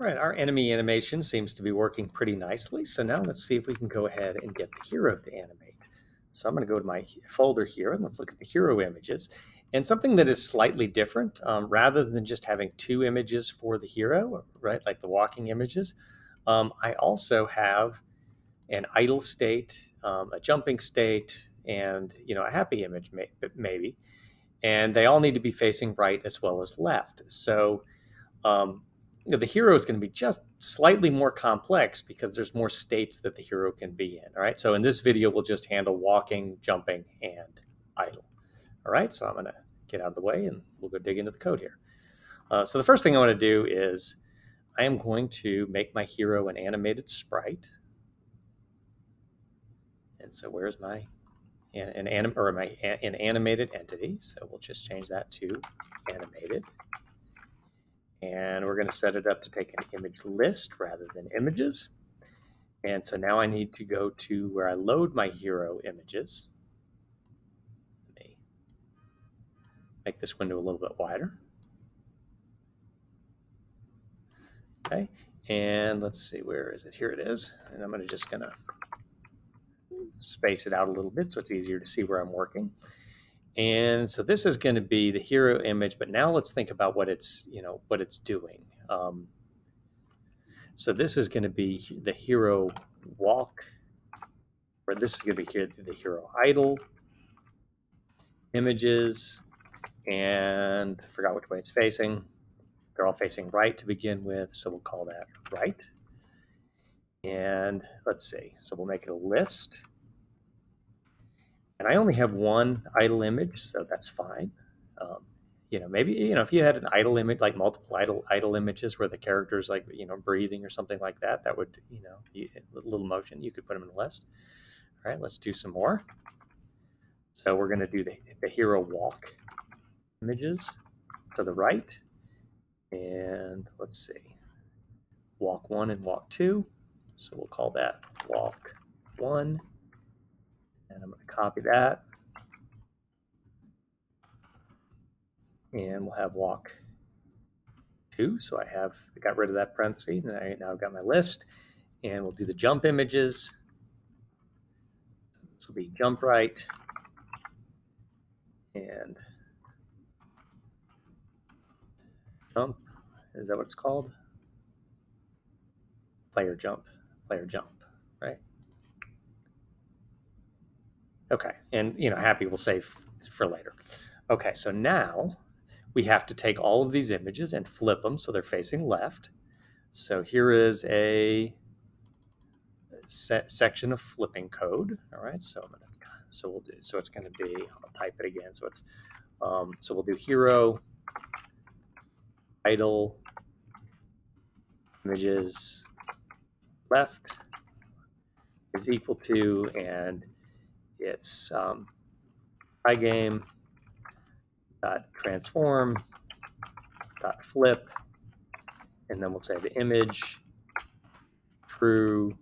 Right, our enemy animation seems to be working pretty nicely. So now let's see if we can go ahead and get the hero to animate. So I'm going to go to my folder here and let's look at the hero images. And something that is slightly different, um, rather than just having two images for the hero, right, like the walking images, um, I also have an idle state, um, a jumping state, and you know a happy image may, maybe, and they all need to be facing right as well as left. So um, you know, the hero is going to be just slightly more complex because there's more states that the hero can be in. All right. So in this video, we'll just handle walking, jumping, and idle. All right. So I'm going to get out of the way and we'll go dig into the code here. Uh, so the first thing I want to do is I am going to make my hero an animated sprite. And so where's my an, an anim or my an animated entity? So we'll just change that to animated. And we're going to set it up to take an image list rather than images. And so now I need to go to where I load my hero images. Let me make this window a little bit wider. Okay, and let's see, where is it? Here it is. And I'm gonna just gonna space it out a little bit so it's easier to see where I'm working. And so this is going to be the hero image, but now let's think about what it's, you know, what it's doing. Um, so this is going to be the hero walk, or this is going to be here the hero idle images, and I forgot which way it's facing. They're all facing right to begin with, so we'll call that right. And let's see, so we'll make it a list. And I only have one idle image, so that's fine. Um, you know, maybe you know if you had an idle image, like multiple idle idle images where the characters like you know breathing or something like that, that would you know a little motion, you could put them in the list. All right, let's do some more. So we're going to do the, the hero walk images to the right, and let's see, walk one and walk two. So we'll call that walk one and I'm going to copy that. And we'll have walk two. So I have I got rid of that parenthesis. And I now I've got my list. And we'll do the jump images. This will be jump right. And jump. Is that what it's called? Player jump. Player jump, right? Okay, and you know, happy we'll save for later. Okay, so now we have to take all of these images and flip them so they're facing left. So here is a section of flipping code. All right, so I'm gonna, so we'll do so it's going to be I'll type it again. So it's um, so we'll do hero idle images left is equal to and it's um, game dot transform dot flip, and then we'll say the image true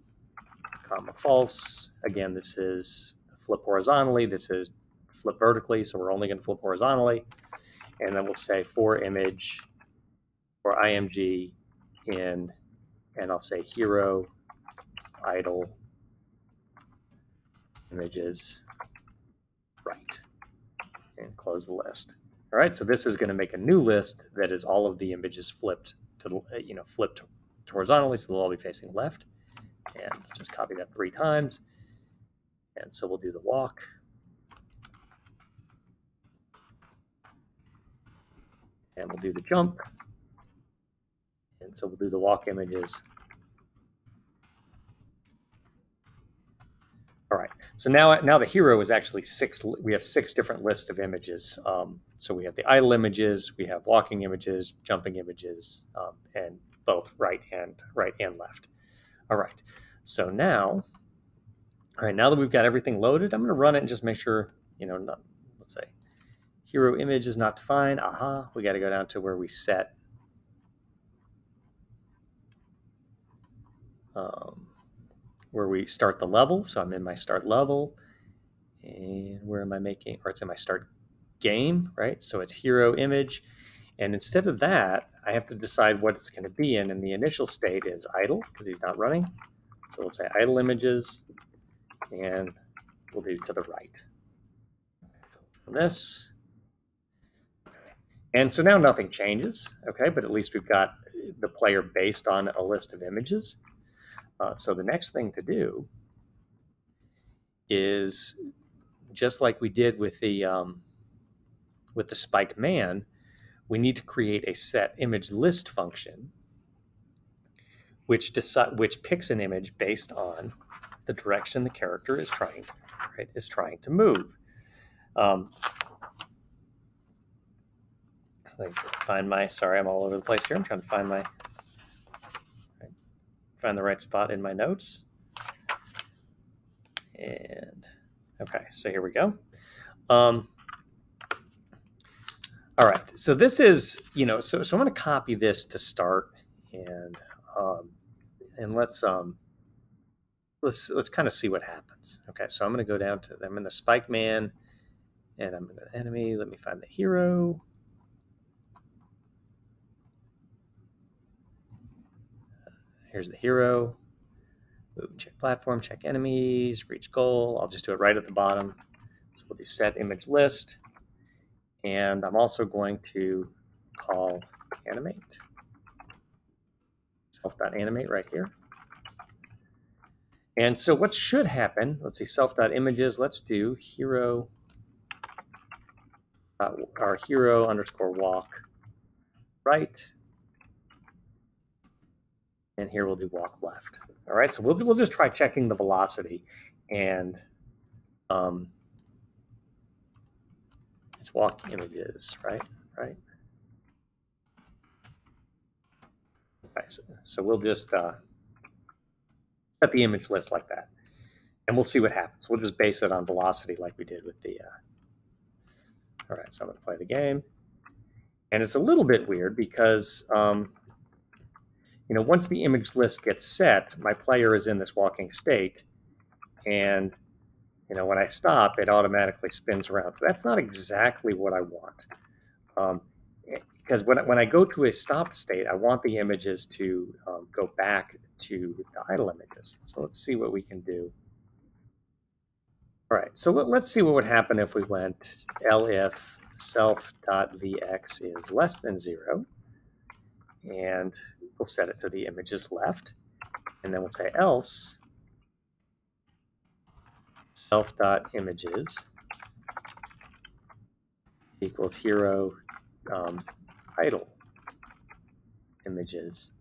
comma false. Again, this is flip horizontally. This is flip vertically, so we're only going to flip horizontally. And then we'll say for image for img in, and I'll say hero idle images right and close the list. All right, so this is going to make a new list that is all of the images flipped to the, you know, flipped horizontally, so they'll all be facing left. And just copy that three times. And so we'll do the walk. And we'll do the jump. And so we'll do the walk images So now, now the hero is actually six. We have six different lists of images. Um, so we have the idle images, we have walking images, jumping images, um, and both right and right and left. All right. So now, all right. Now that we've got everything loaded, I'm going to run it and just make sure you know. Not, let's say hero image is not defined. Aha. We got to go down to where we set. Um, where we start the level. So I'm in my start level. And where am I making, or it's in my start game, right? So it's hero image. And instead of that, I have to decide what it's going to be in. And the initial state is idle because he's not running. So we'll say idle images, and we'll do to the right. This. And so now nothing changes, okay, but at least we've got the player based on a list of images. Uh, so the next thing to do is just like we did with the um, with the spike man, we need to create a set image list function which decide which picks an image based on the direction the character is trying to, right, is trying to move. Um, find my sorry, I'm all over the place here. I'm trying to find my find the right spot in my notes. And okay, so here we go. Um, all right, so this is, you know, so, so I'm going to copy this to start and, um, and let's, um, let's, let's kind of see what happens. Okay, so I'm going to go down to, I'm in the Spike Man and I'm in the enemy. Let me find the hero. Here's the hero. Ooh, check platform, check enemies, reach goal. I'll just do it right at the bottom. So we'll do set image list. And I'm also going to call animate, self.animate right here. And so what should happen, let's see, self.images, let's do hero, uh, our hero underscore walk right. And here we'll do walk left. All right, so we'll, we'll just try checking the velocity and um, it's walk images, right? Right. Okay, so, so we'll just uh, set the image list like that, and we'll see what happens. We'll just base it on velocity like we did with the. Uh... All right, so I'm to play the game, and it's a little bit weird because. Um, you know, once the image list gets set, my player is in this walking state, and you know, when I stop, it automatically spins around. So that's not exactly what I want. Um, because when, when I go to a stopped state, I want the images to um, go back to the idle images. So let's see what we can do. All right, so let, us see what would happen if we went elif self.vx is less than zero. And we'll set it to the images left. And then we'll say else self dot images equals hero um, images.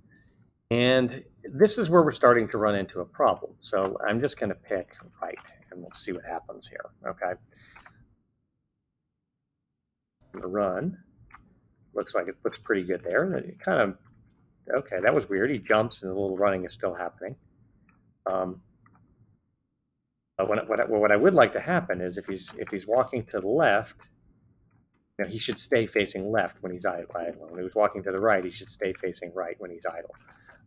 And this is where we're starting to run into a problem. So I'm just going to pick right, and we'll see what happens here. Okay. I'm going to run. Looks like it looks pretty good there. It kind of, okay, that was weird. He jumps and the little running is still happening. Um, but what, what, what I would like to happen is if he's if he's walking to the left, you know, he should stay facing left when he's idle. When he was walking to the right, he should stay facing right when he's idle.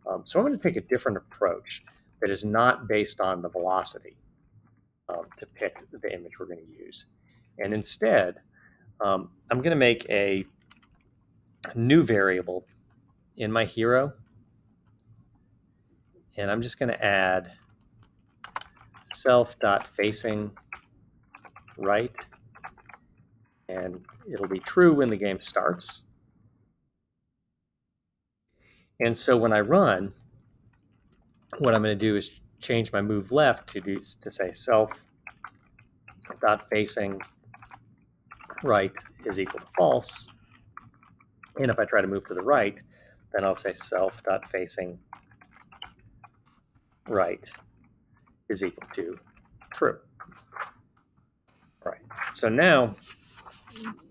Um, so I'm going to take a different approach that is not based on the velocity um, to pick the image we're going to use. And instead, um, I'm going to make a new variable in my hero. And I'm just going to add self dot facing right and it'll be true when the game starts. And so when I run, what I'm going to do is change my move left to do to say self dot facing right is equal to false. And if I try to move to the right, then I'll say self dot facing right is equal to true. Right. So now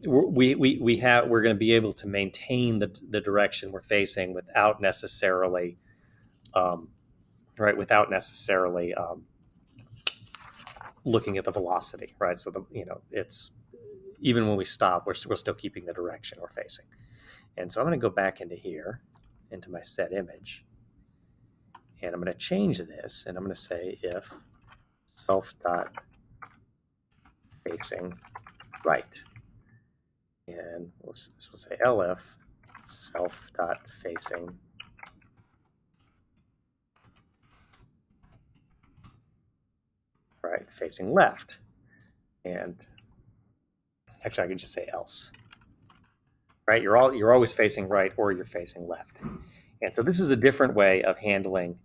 we, we, we have, we're going to be able to maintain the, the direction we're facing without necessarily, um, right, without necessarily um, looking at the velocity, right? So, the, you know, it's, even when we stop, we're, we're still keeping the direction we're facing. And so I'm going to go back into here, into my set image, and I'm going to change this, and I'm going to say if self dot facing right. And we'll, say elif self dot facing right facing left. And actually I could just say else right? You're all you're always facing right or you're facing left. And so this is a different way of handling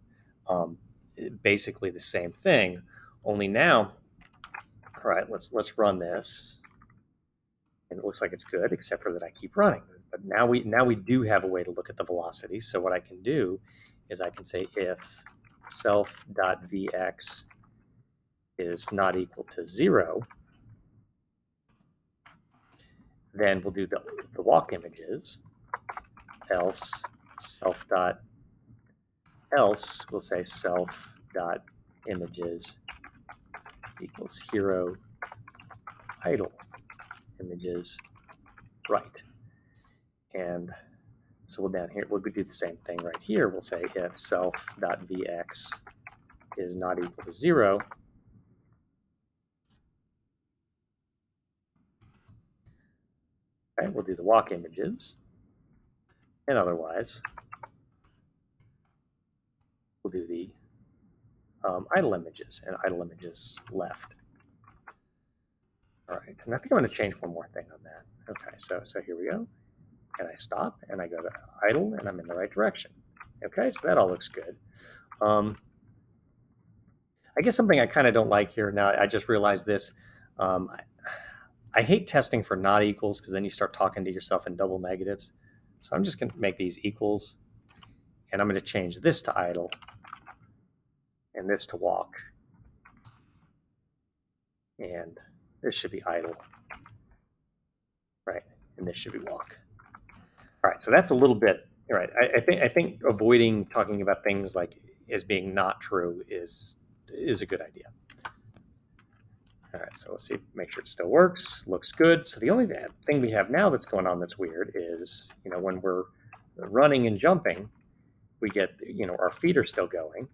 um, basically the same thing only now all right let's let's run this. And it looks like it's good except for that I keep running. But now we now we do have a way to look at the velocity. So what I can do is I can say if self.vx is not equal to zero, then we'll do the, the walk images, else self dot else we'll say self dot images equals hero idle images right. And so we'll down here, we'll do the same thing right here. We'll say if self.vx is not equal to zero, we'll do the walk images. And otherwise, we'll do the um, idle images and idle images left. All right, and I think I'm going to change one more thing on that. Okay, so so here we go and I stop and I go to idle and I'm in the right direction. Okay, so that all looks good. Um, I guess something I kind of don't like here now, I just realized this. Um, I, I, hate testing for not equals because then you start talking to yourself in double negatives. So I'm just going to make these equals and I'm going to change this to idle and this to walk. And this should be idle, right? And this should be walk. All right, so that's a little bit all right. I, I think I think avoiding talking about things like as being not true is is a good idea. All right, so let's see, make sure it still works. Looks good. So the only thing we have now that's going on that's weird is, you know, when we're running and jumping, we get, you know, our feet are still going.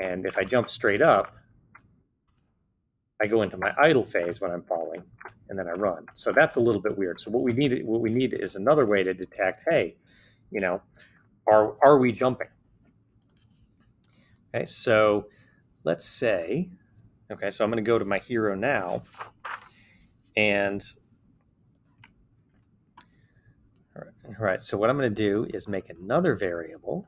And if I jump straight up, I go into my idle phase when I'm falling, and then I run. So that's a little bit weird. So what we need what we need is another way to detect, hey, you know, are are we jumping? Okay, so let's say, okay, so I'm going to go to my hero now, and all right, so what I'm going to do is make another variable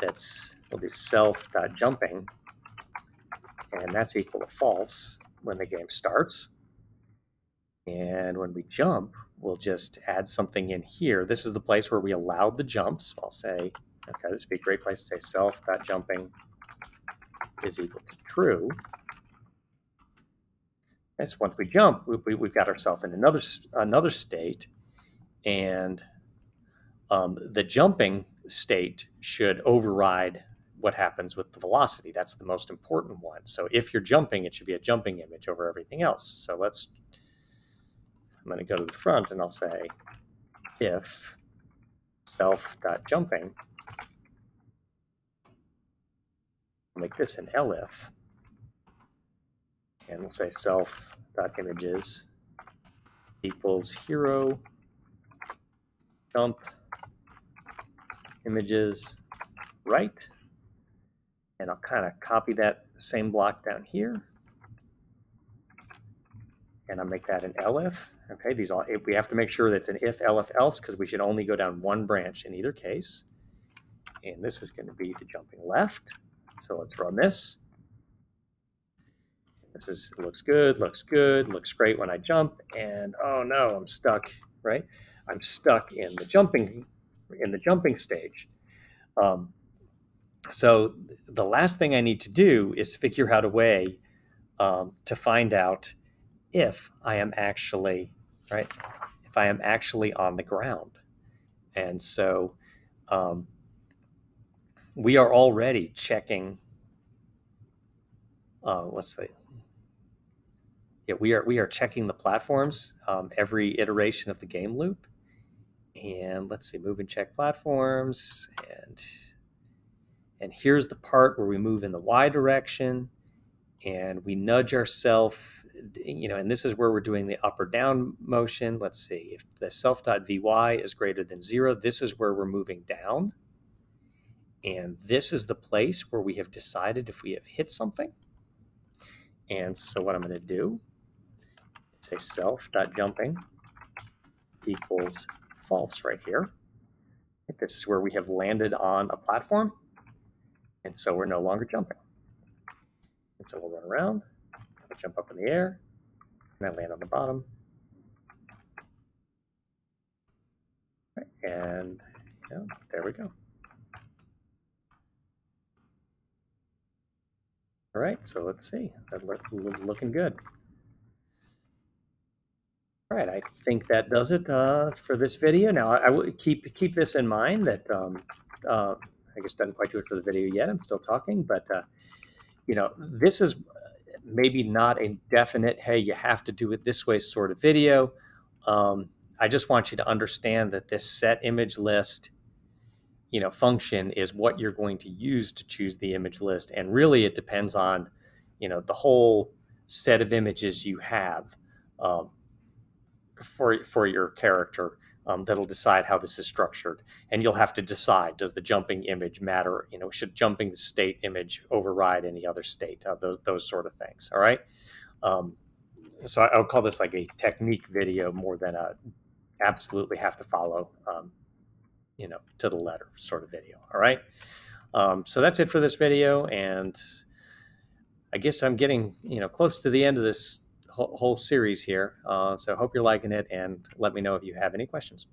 that's we'll do self.jumping and that's equal to false when the game starts. And when we jump, we'll just add something in here. This is the place where we allowed the jumps. I'll say, okay, this would be a great place to say self.jumping is equal to true. So once we jump, we, have got ourselves in another, another state. And um, the jumping state should override what happens with the velocity. That's the most important one. So if you're jumping, it should be a jumping image over everything else. So let's, I'm going to go to the front and I'll say if self.jumping, make this an elif, and we'll say self.images equals hero jump images right and I'll kind of copy that same block down here. And I'll make that an elif. Okay, these all we have to make sure that's an if, elif, else, because we should only go down one branch in either case. And this is going to be the jumping left. So let's run this. This is looks good, looks good, looks great when I jump, and oh no, I'm stuck, right? I'm stuck in the jumping in the jumping stage. Um, so the last thing I need to do is figure out a way um, to find out if I am actually right, if I am actually on the ground. And so um, we are already checking. Uh, let's see. Yeah, we are we are checking the platforms um, every iteration of the game loop. And let's see, move and check platforms and and here's the part where we move in the y direction and we nudge ourselves you know, and this is where we're doing the up or down motion. Let's see, if the self.vy is greater than zero, this is where we're moving down. And this is the place where we have decided if we have hit something. And so what I'm going to do, say self.jumping equals false right here. This is where we have landed on a platform. And so we're no longer jumping. And so we'll run around, I'll jump up in the air, and I land on the bottom. And there we go. All right, so let's see. That look, looking good. All right, I think that does it uh, for this video. Now, I, I will keep keep this in mind that um, uh, I guess doesn't quite do it for the video yet. I'm still talking, but uh, you know, this is maybe not a definite, hey, you have to do it this way sort of video. Um, I just want you to understand that this set image list, you know, function is what you're going to use to choose the image list. And really it depends on, you know, the whole set of images you have um, for, for your character um, that'll decide how this is structured. And you'll have to decide, does the jumping image matter? You know, should jumping the state image override any other state? Uh, those, those sort of things, all right? Um, so I, would call this like a technique video more than a absolutely have to follow, um, you know, to the letter sort of video, all right? Um, so that's it for this video. And I guess I'm getting, you know, close to the end of this whole series here. Uh, so hope you're liking it and let me know if you have any questions.